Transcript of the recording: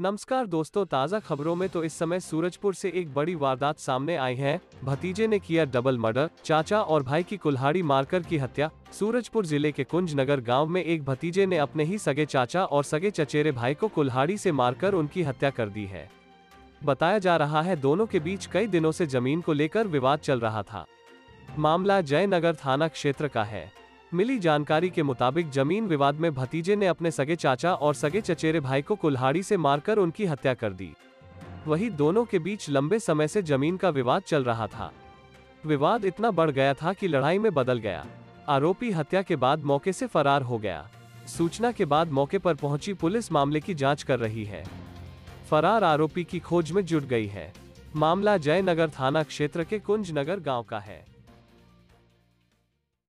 नमस्कार दोस्तों, ताज़ा खबरों में तो इस समय सूरजपुर से एक बड़ी वारदात सामने आई है। भतीजे ने किया डबल मर्डर, चाचा और भाई की कुल्हाड़ी मारकर की हत्या। सूरजपुर ज़िले के कुंज नगर गाँव में एक भतीजे ने अपने ही सगे चाचा और सगे चचेरे भाई को कुल्हाड़ी से मारकर उनकी हत्या कर दी है। बताया जा रहा है, दोनों के बीच कई दिनों से ज़मीन को लेकर विवाद चल रहा था। मामला जयनगर थाना क्षेत्र का है। मिली जानकारी के मुताबिक ज़मीन विवाद में भतीजे ने अपने सगे चाचा और सगे चचेरे भाई को कुल्हाड़ी से मारकर उनकी हत्या कर दी। वही दोनों के बीच लंबे समय से ज़मीन का विवाद चल रहा था। विवाद इतना बढ़ गया था कि लड़ाई में बदल गया। आरोपी हत्या के बाद मौके से फरार हो गया। सूचना के बाद मौके पर पहुँची पुलिस मामले की जाँच कर रही है। फरार आरोपी की खोज में जुट गई है। मामला जयनगर थाना क्षेत्र के कुंज नगर गाँव का है।